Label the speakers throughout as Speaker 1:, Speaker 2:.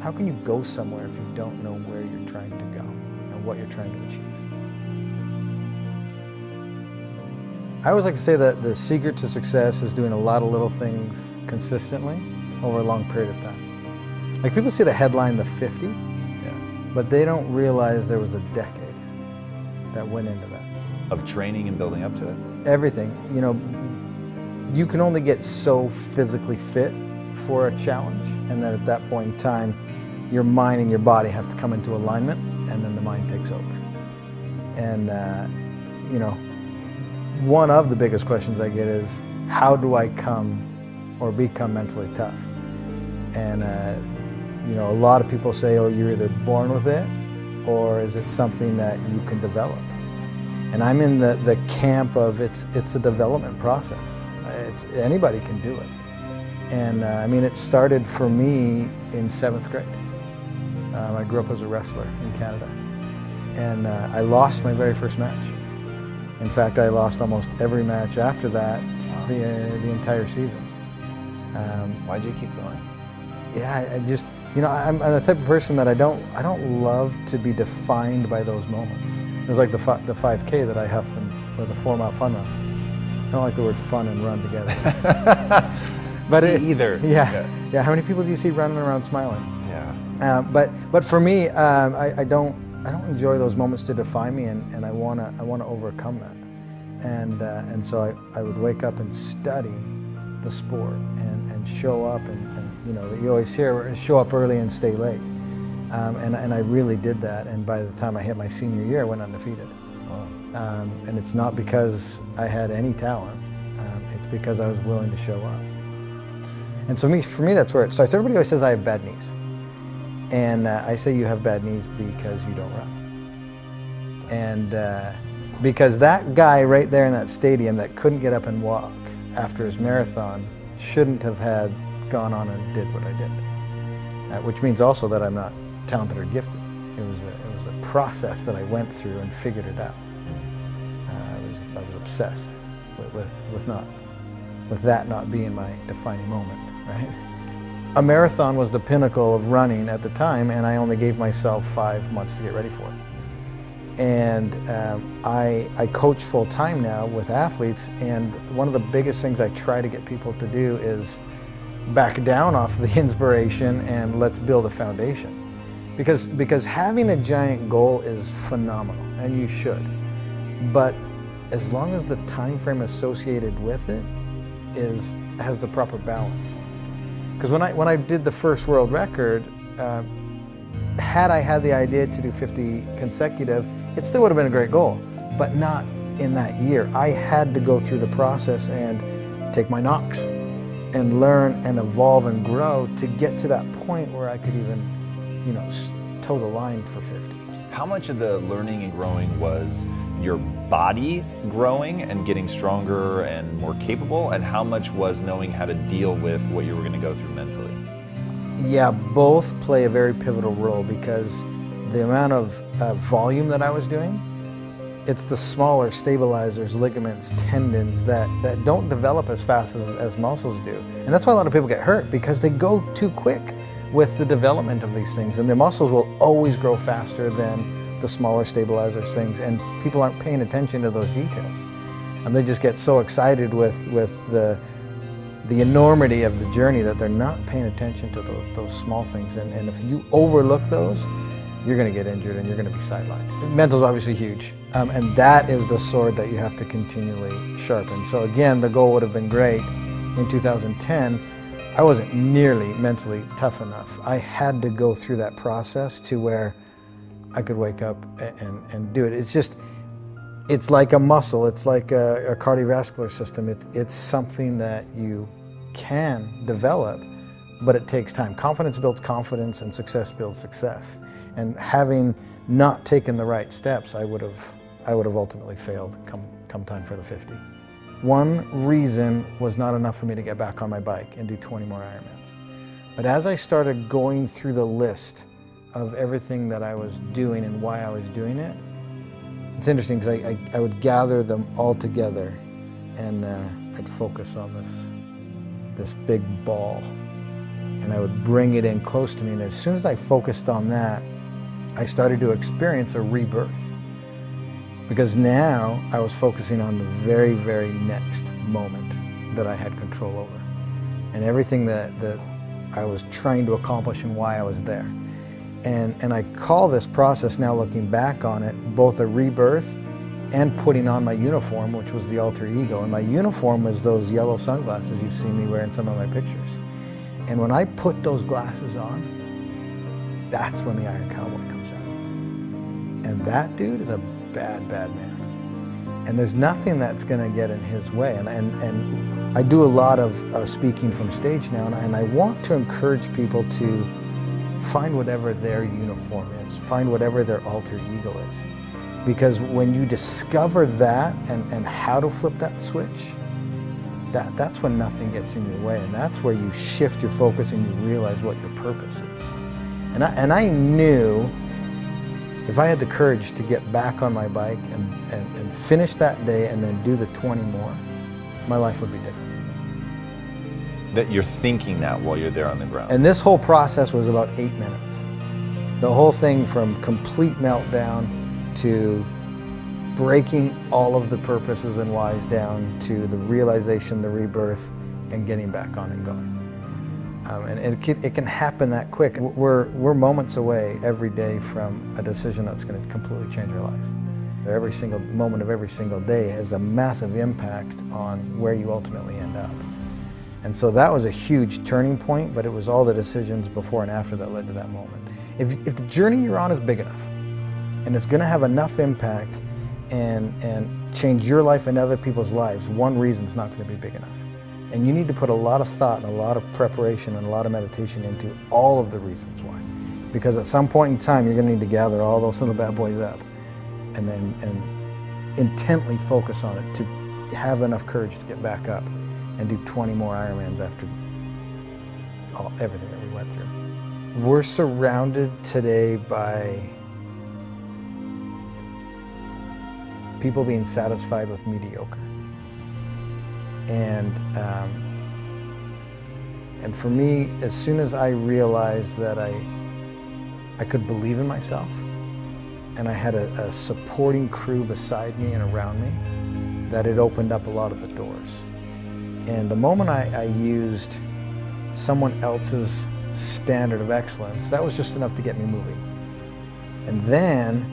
Speaker 1: How can you go somewhere if you don't know where you're trying to go and what you're trying to achieve? I always like to say that the secret to success is doing a lot of little things consistently over a long period of time. Like people see the headline, the 50,
Speaker 2: Yeah.
Speaker 1: but they don't realize there was a decade that went into that.
Speaker 2: Of training and building up to it.
Speaker 1: Everything, you know, you can only get so physically fit for a challenge, and then at that point in time, your mind and your body have to come into alignment, and then the mind takes over. And, uh, you know, one of the biggest questions I get is, how do I come or become mentally tough? And, uh, you know, a lot of people say, oh, you're either born with it or is it something that you can develop? And I'm in the, the camp of it's, it's a development process. It's, anybody can do it. And uh, I mean, it started for me in seventh grade. Um, I grew up as a wrestler in Canada. And uh, I lost my very first match. In fact, I lost almost every match after that, the, uh, the entire season. Um,
Speaker 2: Why'd you keep going?
Speaker 1: yeah, I, I just, you know, I'm, I'm the type of person that I don't, I don't love to be defined by those moments. It was like the, fi- the 5K that I have from, or the four mile fun run. I don't like the word fun and run together. but it,
Speaker 2: either.
Speaker 1: Yeah,
Speaker 2: Yeah.
Speaker 1: yeah. How many people do you see running around smiling?
Speaker 2: Yeah.
Speaker 1: Um, but but for me, um, I, I don't I don't enjoy those moments to define me, and, and I wanna I wanna overcome that, and uh, and so I, I would wake up and study the sport and, and show up and, and you know that you always hear show up early and stay late, um, and and I really did that, and by the time I hit my senior year, I went undefeated,
Speaker 2: Wow.
Speaker 1: um, and it's not because I had any talent, um, it's because I was willing to show up. And so me, for me, that's where it starts. Everybody always says I have bad knees. And uh, I say you have bad knees because you don't run. And uh, because that guy right there in that stadium that couldn't get up and walk after his marathon shouldn't have had gone on and did what I did. Uh, which means also that I'm not talented or gifted. It was a, it was a process that I went through and figured it out. Uh, I was I was obsessed with, with, with not with that not being my defining moment, right? A marathon was the pinnacle of running at the time, and I only gave myself five months to get ready for it. And um, I, I coach full time now with athletes, and one of the biggest things I try to get people to do is back down off the inspiration and let's build a foundation. Because, because having a giant goal is phenomenal, and you should. But as long as the time frame associated with it is has the proper balance. Because when I when I did the first world record, uh, had I had the idea to do 50 consecutive, it still would have been a great goal, but not in that year. I had to go through the process and take my knocks and learn and evolve and grow to get to that point where I could even, you know, toe the line for 50.
Speaker 2: How much of the learning and growing was your body growing and getting stronger and more capable, and how much was knowing how to deal with what you were going to go through mentally?
Speaker 1: Yeah, both play a very pivotal role because the amount of uh, volume that I was doing, it's the smaller stabilizers, ligaments, tendons that, that don't develop as fast as, as muscles do. And that's why a lot of people get hurt because they go too quick with the development of these things. And the muscles will always grow faster than the smaller stabilizer things. And people aren't paying attention to those details. And they just get so excited with, with the, the enormity of the journey that they're not paying attention to those, those small things. And, and if you overlook those, you're going to get injured and you're going to be sidelined. Mental's obviously huge, um, and that is the sword that you have to continually sharpen. So again, the goal would have been great in 2010. I wasn't nearly mentally tough enough. I had to go through that process to where I could wake up a- and, and do it. It's just, it's like a muscle. It's like a, a cardiovascular system. It, it's something that you can develop, but it takes time. Confidence builds confidence, and success builds success. And having not taken the right steps, I would have, I would have ultimately failed come, come time for the 50. One reason was not enough for me to get back on my bike and do 20 more Ironmans. But as I started going through the list of everything that I was doing and why I was doing it, it's interesting because I, I, I would gather them all together and uh, I'd focus on this, this big ball and I would bring it in close to me. And as soon as I focused on that, I started to experience a rebirth. Because now I was focusing on the very, very next moment that I had control over. And everything that, that I was trying to accomplish and why I was there. And, and I call this process now looking back on it both a rebirth and putting on my uniform, which was the alter ego. And my uniform was those yellow sunglasses you've seen me wear in some of my pictures. And when I put those glasses on, that's when the Iron Cowboy comes out. And that dude is a bad, bad man. And there's nothing that's going to get in his way. And, and, and I do a lot of uh, speaking from stage now, and I, and I want to encourage people to find whatever their uniform is, find whatever their alter ego is. Because when you discover that and, and how to flip that switch, that, that's when nothing gets in your way. And that's where you shift your focus and you realize what your purpose is. And I, and I knew if I had the courage to get back on my bike and, and, and finish that day and then do the 20 more, my life would be different.
Speaker 2: That you're thinking that while you're there on the ground.
Speaker 1: And this whole process was about eight minutes. The whole thing from complete meltdown to breaking all of the purposes and whys down to the realization, the rebirth, and getting back on and going. Um, and it can, it can happen that quick. We're, we're moments away every day from a decision that's going to completely change our life. Every single moment of every single day has a massive impact on where you ultimately end up. And so that was a huge turning point, but it was all the decisions before and after that led to that moment. If, if the journey you're on is big enough, and it's going to have enough impact and, and change your life and other people's lives, one reason it's not going to be big enough. And you need to put a lot of thought and a lot of preparation and a lot of meditation into all of the reasons why. Because at some point in time, you're going to need to gather all those little bad boys up and then and intently focus on it to have enough courage to get back up and do 20 more Ironmans after all, everything that we went through. We're surrounded today by people being satisfied with mediocre. And um, and for me, as soon as I realized that I I could believe in myself, and I had a, a supporting crew beside me and around me, that it opened up a lot of the doors. And the moment I, I used someone else's standard of excellence, that was just enough to get me moving. And then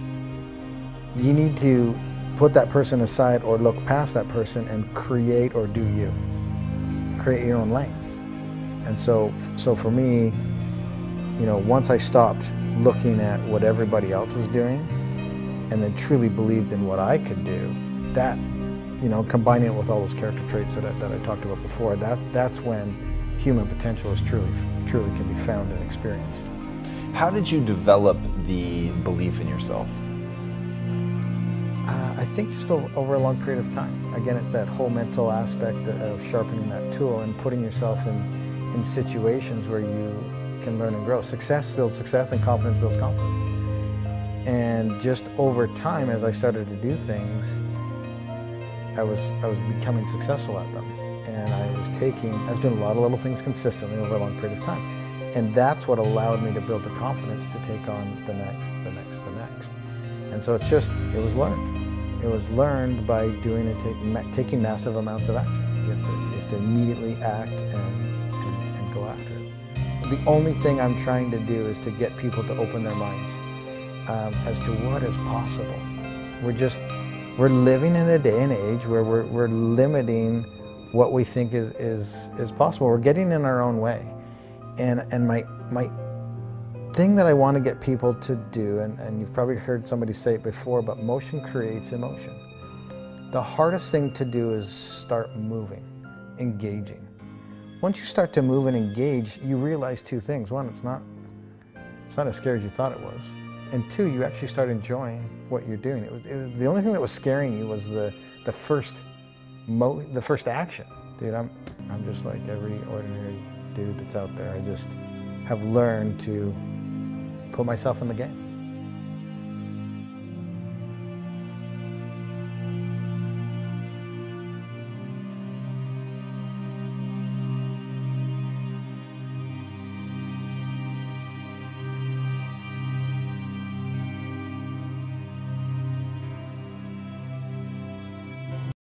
Speaker 1: you need to put that person aside or look past that person and create or do you. Create your own lane. And so, so for me, you know, once I stopped looking at what everybody else was doing and then truly believed in what I could do, that, you know, combining it with all those character traits that I, that I talked about before, that, that's when human potential is truly, truly can be found and experienced.
Speaker 2: How did you develop the belief in yourself?
Speaker 1: Uh, I think just over, over, a long period of time. Again, it's that whole mental aspect of sharpening that tool and putting yourself in, in situations where you can learn and grow. Success builds success and confidence builds confidence. And just over time, as I started to do things, I was, I was becoming successful at them. And I was taking, I was doing a lot of little things consistently over a long period of time. And that's what allowed me to build the confidence to take on the next, the next, the next. And so it's just, it was learned. It was learned by doing and take, taking massive amounts of action. You have to, you have to immediately act and, and, and go after it. The only thing I'm trying to do is to get people to open their minds um, as to what is possible. We're just, we're living in a day and age where we're, we're limiting what we think is, is, is possible. We're getting in our own way. And, and my, my thing that I want to get people to do, and, and you've probably heard somebody say it before, but motion creates emotion. The hardest thing to do is start moving, engaging. Once you start to move and engage, you realize two things. One, it's not, it's not as scary as you thought it was. And two, you actually start enjoying what you're doing. It was, it was, the only thing that was scaring you was the, the first mo, the first action. Dude, I'm, I'm just like every ordinary dude that's out there. I just have learned to put myself in the game.